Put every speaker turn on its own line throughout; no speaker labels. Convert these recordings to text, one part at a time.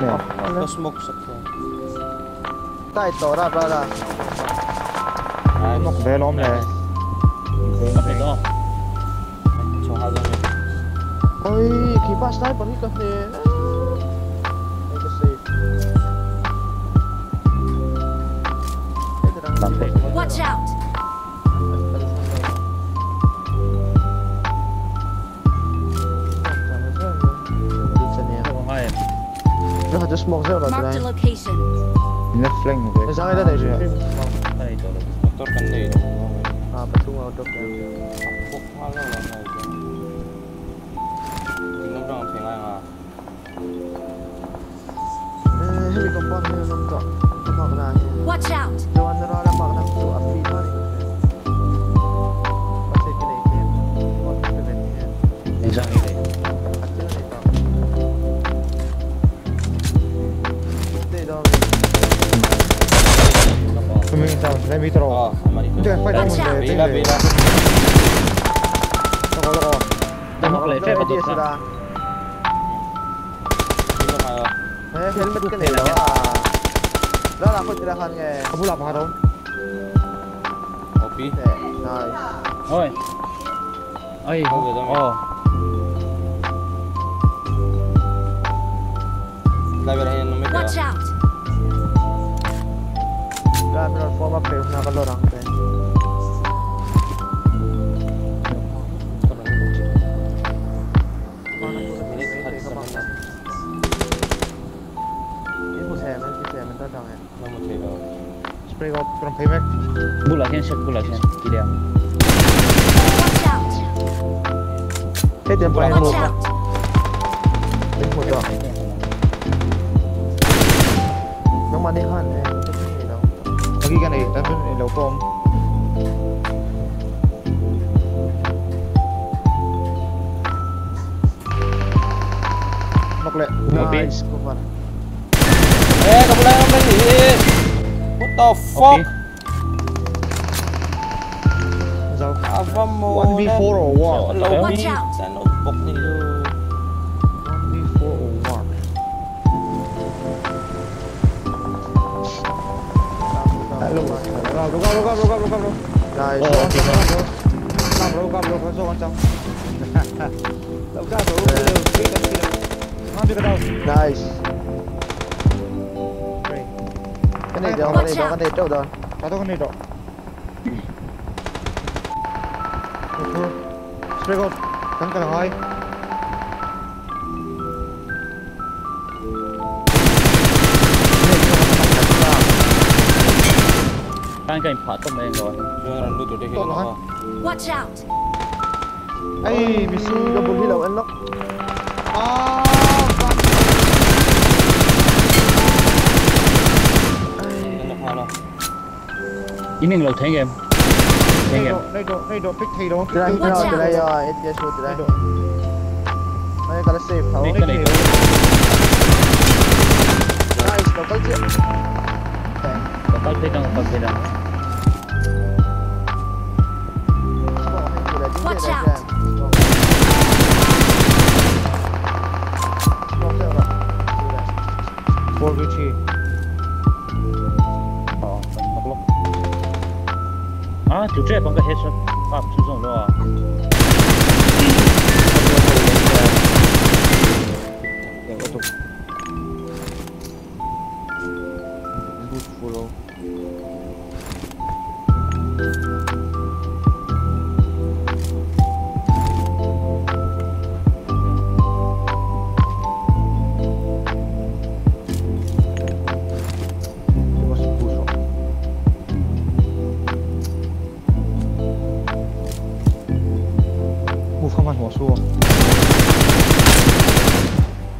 ngủ ở đây.
Eh, eh, eh, eh, eh, eh, eh, kap. Sama.
Nè,
Ano smoke sa kanya.
Tay to ra ra ra.
Ay,
nó về lom này.
Zero rồi
Marked a
đây.
location.
Nó flank.
Motor kan.
Eh, nila nung to. Tumak na niya.
Watch out!
Swimming down, let me throw.
Oh, sama dito.
Hindi, fight
Watch
mo
out.
hindi.
Bila, bila.
Loko, loko.
Tama ko lang, Feb,
Ready
adot
sila.
na.
Bila kayo.
Eh, helmet ka nila. Ah. Lala, ako tirahan nga eh.
Kabula pa ka doon.
Opi.
Eh, Nice.
Oy. Ay,
Oh, ganda mo.
oh.
Labi lang yan numit.
Watch out!
Grabe na form up eh. Nakalorang ka Gunner po ma-pave na
kalorang din.
Spray out from payback.
Bula siya, check bula siya. Kidea.
Watch out.
Hey, Watch out. Watch out.
Watch
out.
Watch out.
Watch out. Watch out. Watch out. Ito yung ilaw.
Lagi ka na eh. Tapos ilaw ko. Nokle.
Nice, cover.
Eh, kamu lang ang mali. What the fuck?
Zaw.
Ava mo.
1v4 or what?
Watch out.
Look out, look out, look out, look out, look out, look out.
Nice.
Oh, okay.
Look out, look out, look out, so one down. Look out, look out, look out. Nandito ka daw.
Nice.
Spray.
Kanito,
Watch
kanito,
out.
kanito daw.
Kato ko nito. Spray ko. Kan ka lang,
to, dahil
Ito,
ano
lahat.
ka.
Watch out!
Ay, miss.
Double hilaw, unlock.
Ah, fuck.
Ano ka na?
Iming lo, thấy em. Thấy em.
Nado, nado, nado, pick Tado.
Tira,
Watch
tira,
out.
tira yun. It gets shoot, tira.
Nado.
Ay, kala
Watch out.
Four Gucci.
Oo, maklok. Ah, chủ trệ bằng cái headshot. Pháp, chú dùng đó à.
Yang itu. Boot Move เข้ามาหัวสู้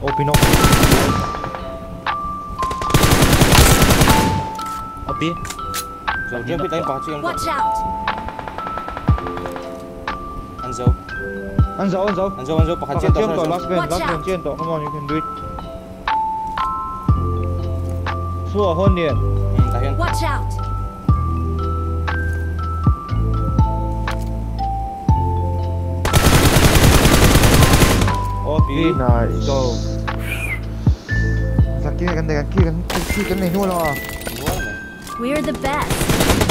Open up.
Copy.
Rồi dia ambil lain pakcik yang
Watch out!
Anzo.
Anzo, Anzo.
Anzo, Anzo, pakcik
Pakatiam
tau.
to, last man,
Watch
last man,
out.
Chen to. Come on, you can do it. Sua, hôn điện.
Hmm, tahan.
Watch out!
Okay,
Nice.
go.
Sakit kan dia kan kiri kan kiri kan ni semua lah.
Dua ni.
We're the best.